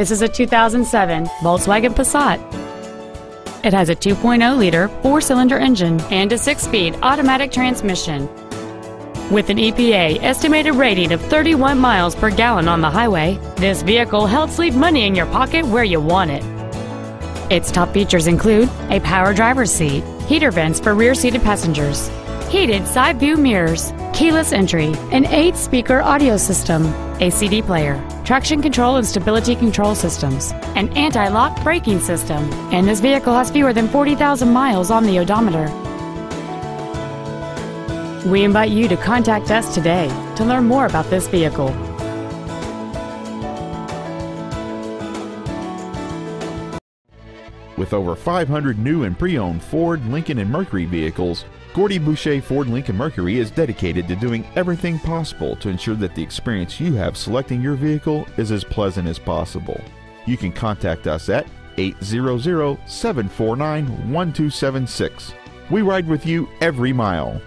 This is a 2007 Volkswagen Passat. It has a 2.0-liter four-cylinder engine and a six-speed automatic transmission. With an EPA estimated rating of 31 miles per gallon on the highway, this vehicle helps leave money in your pocket where you want it. Its top features include a power driver's seat, heater vents for rear-seated passengers, heated side view mirrors, keyless entry, an eight speaker audio system, a CD player, traction control and stability control systems, an anti lock braking system, and this vehicle has fewer than 40,000 miles on the odometer. We invite you to contact us today to learn more about this vehicle. With over 500 new and pre-owned Ford, Lincoln, and Mercury vehicles, Gordie Boucher Ford Lincoln Mercury is dedicated to doing everything possible to ensure that the experience you have selecting your vehicle is as pleasant as possible. You can contact us at 800 749 1276. We ride with you every mile.